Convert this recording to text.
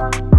you